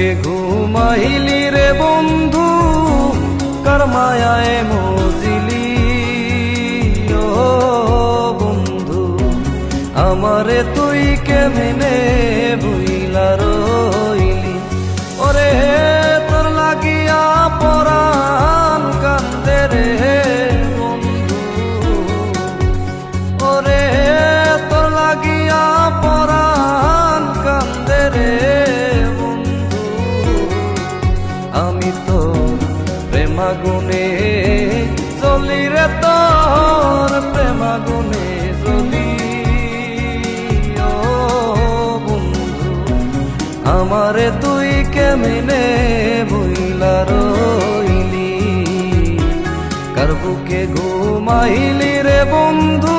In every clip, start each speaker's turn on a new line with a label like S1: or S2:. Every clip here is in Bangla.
S1: বুকে ঘুমাইলি রে বন্ধু, কার মায়ায় মজিলি? ও বন্ধু, আমারে তুই কেমনে বুইলা রইলি? ওরে তোর লাগিয়া প্রেমাগুনে চলি রে তোর প্রেমাগুনে চলি ও বন্ধু, আমারে তুই কেমনে বইলা রইলি? কার বুকে ঘুমাইলি রে বন্ধু,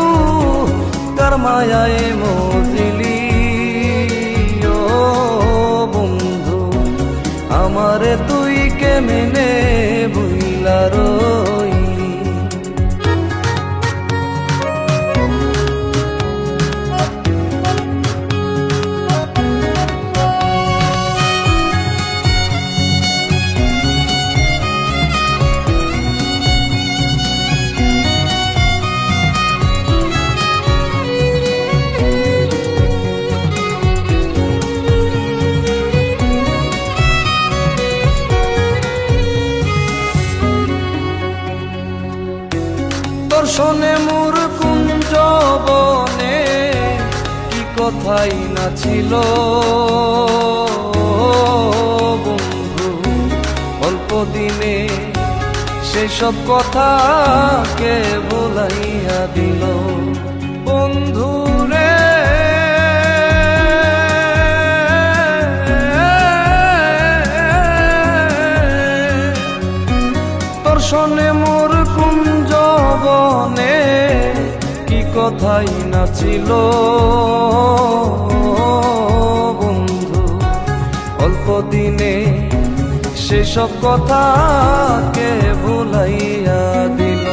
S1: কার মায়ায় মজিলি? ও বন্ধু, আমারে তুই কেমনে বইলা কথাই না ছিল। বন্ধু অল্প দিনে সেসব কথা কে বলাইয়া দিল। কথাই না ছিল। বন্ধু, অল্প দিনে সেসব কথা কে ভুলাইয়া দিল?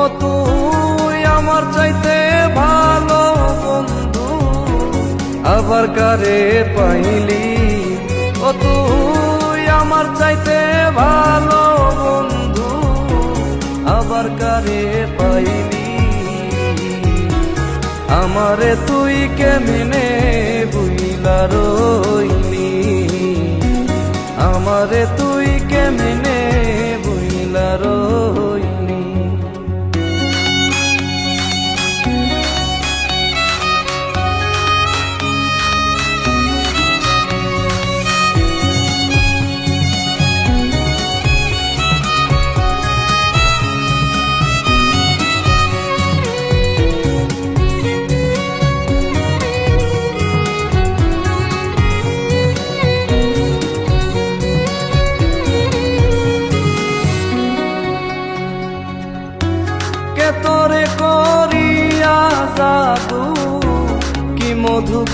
S1: ও তুই আমার চাইতে ভালো বন্ধু, আবার কারে পাইলি? ও তুই আমার চাইতে ভালো বন্ধু, আবার কারে পাইলি? আমারে তুই কেমনে বুইলা রইলি? আমারে তুই কেমনে বুইলা রইলি?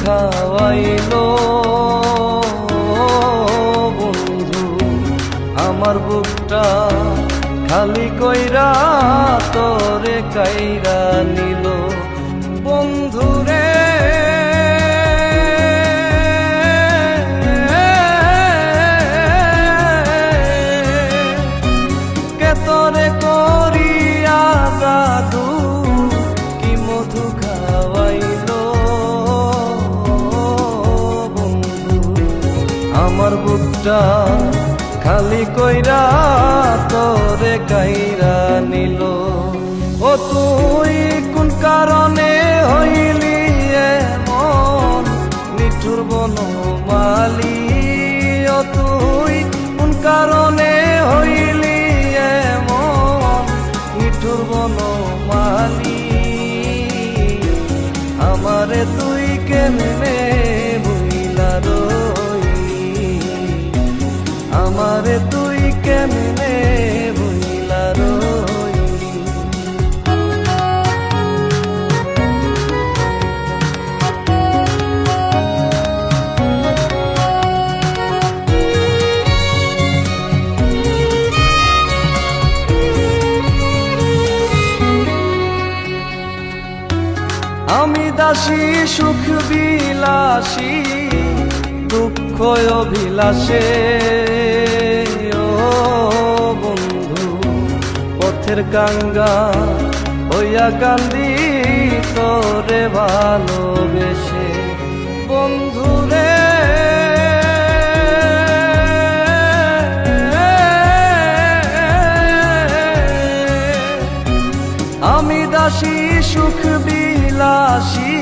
S1: খাওয়াইলো। বন্ধু আমার বুকটা খালি কইরা তোরে কাইরা নিল। বন্ধু আমার বুকটা খালি কইরা তোরে কাইরা নিল। ও তুই কোন কারণে হইলি এমন নিঠুর বনমালি? ও তুই কোন কারণে হইলি এমন নিঠুর বনমালি? আমারে তুই কেমনে সুখ বিলাসী, দুঃখ অভিলাষে। ও বন্ধু, পথের কাঙ্গা হইয়া কান্দি তোরে ভালোবেসে। বন্ধু রে, আমি দাসী, সুখ বিলাসী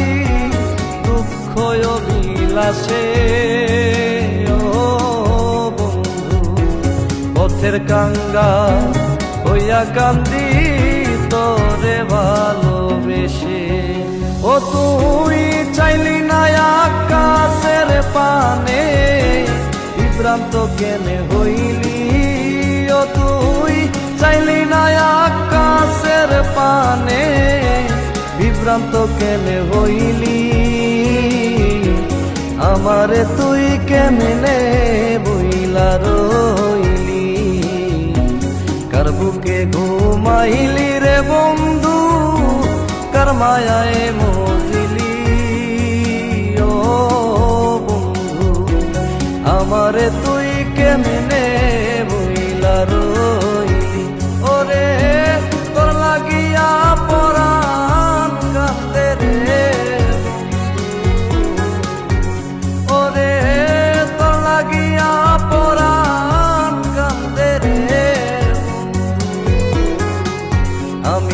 S1: ও বন্ধু, পথের কাঙ্গা হইয়া কান্দি, তোরে ভালোবেসে। ও তুই চাইলি না আকাশের পানে বিভ্রান্ত কেনে হইলি। ও তুই চাইলি না আকাশের পানে বিভ্রান্ত কেনে হইলি। আমারে তুই কেমনে বইলা রইলি? কার বুকে ঘুমাইলি রে বন্ধু? কার মায়ায়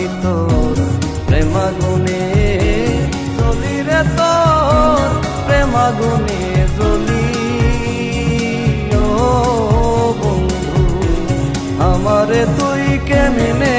S1: আমি তোর প্রেমাগুনে চলি রে তোর প্রেমাগুনে চলি ও বন্ধু আমারে তুই কেমনে